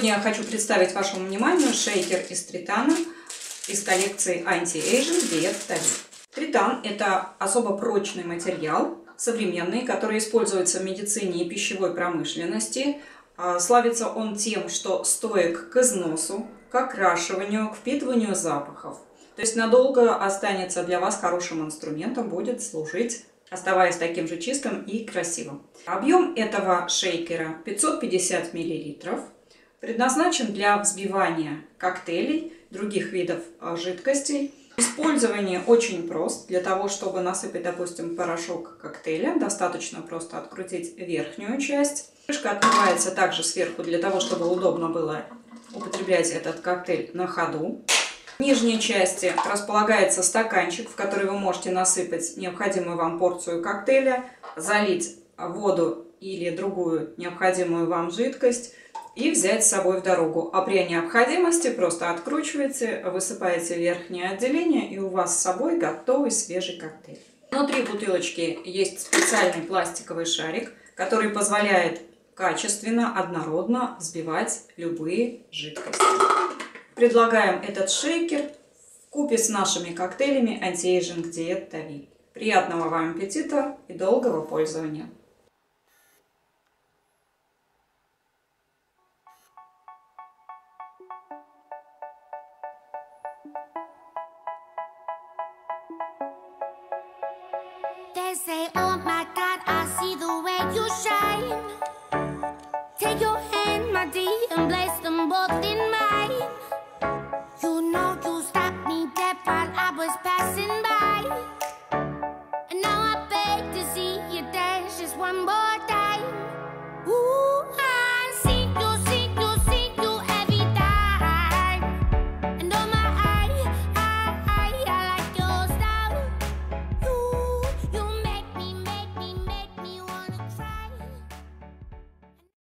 Сегодня я хочу представить вашему вниманию шейкер из тритана из коллекции Anti-Aging Diet Tabi. Тритан – это особо прочный материал, современный, который используется в медицине и пищевой промышленности. А, славится он тем, что стоек к износу, к окрашиванию, к впитыванию запахов. То есть надолго останется для вас хорошим инструментом, будет служить оставаясь таким же чистым и красивым. Объем этого шейкера 550 мл. Предназначен для взбивания коктейлей, других видов а, жидкостей. Использование очень прост. Для того, чтобы насыпать, допустим, порошок коктейля, достаточно просто открутить верхнюю часть. Крышка открывается также сверху для того, чтобы удобно было употреблять этот коктейль на ходу. В нижней части располагается стаканчик, в который вы можете насыпать необходимую вам порцию коктейля, залить воду или другую необходимую вам жидкость и взять с собой в дорогу. А при необходимости просто откручиваете, высыпаете верхнее отделение и у вас с собой готовый свежий коктейль. Внутри бутылочки есть специальный пластиковый шарик, который позволяет качественно, однородно взбивать любые жидкости. Предлагаем этот шейкер в купе с нашими коктейлями Anti-Aging Тави. Приятного вам аппетита и долгого пользования! They say, oh my God, I see the way you shine. Take your hand, my dear, and place them both in